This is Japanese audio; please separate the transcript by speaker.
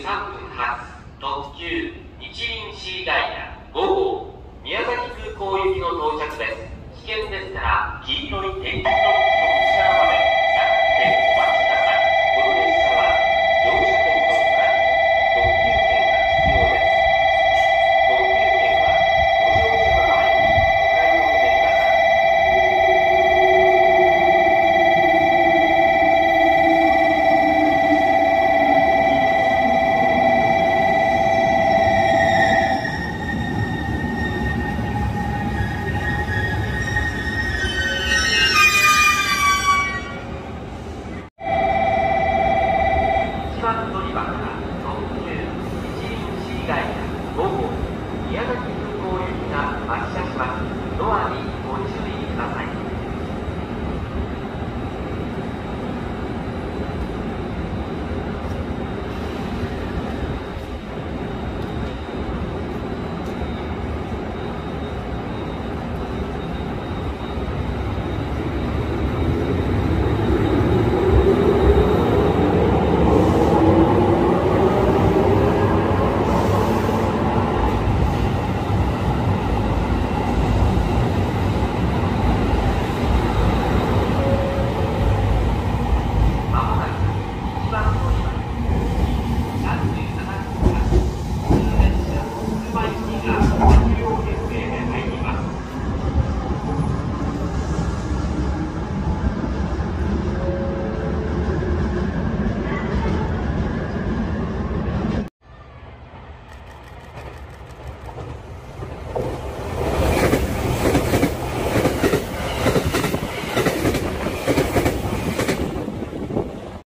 Speaker 1: 3分発特急日輪 C ダイヤ5号宮崎空港行きの到着です。危険ですから黄色い点字